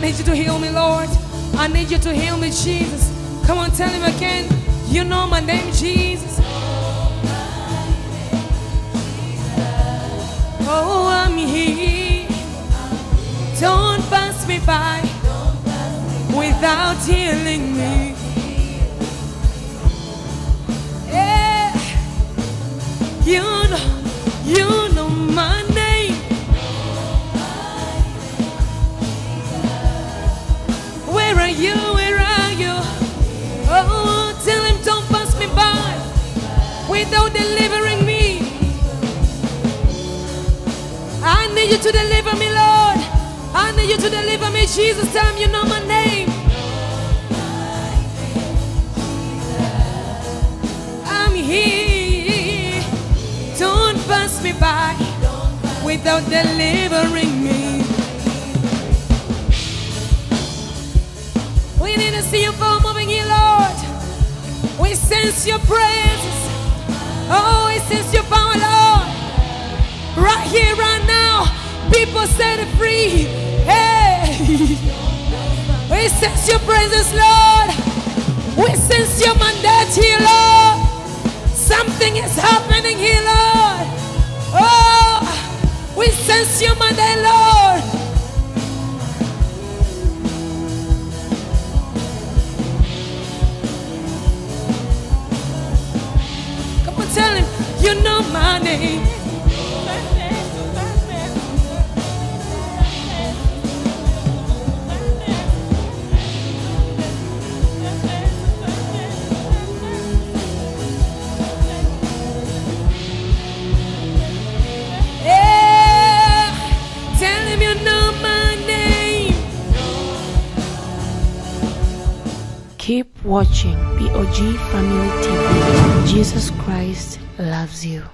you to heal me, Lord. I need you to heal me, Jesus. Come on, tell him again. You know my name, Jesus. Oh, I'm here. Don't pass me by without healing me. Yeah. You know, you you? Where are you? Oh, tell him don't pass me by without delivering me. I need you to deliver me, Lord. I need you to deliver me, Jesus. Tell him you know my name. I'm here. Don't pass me by without delivering me. See your power moving here, Lord. We sense your presence. Oh, we sense your power, Lord. Right here, right now. People set free. Hey. We sense your presence, Lord. We sense your mandate here, Lord. Something is happening here, Lord. You know my name. Keep watching POG Family TV. Jesus Christ loves you.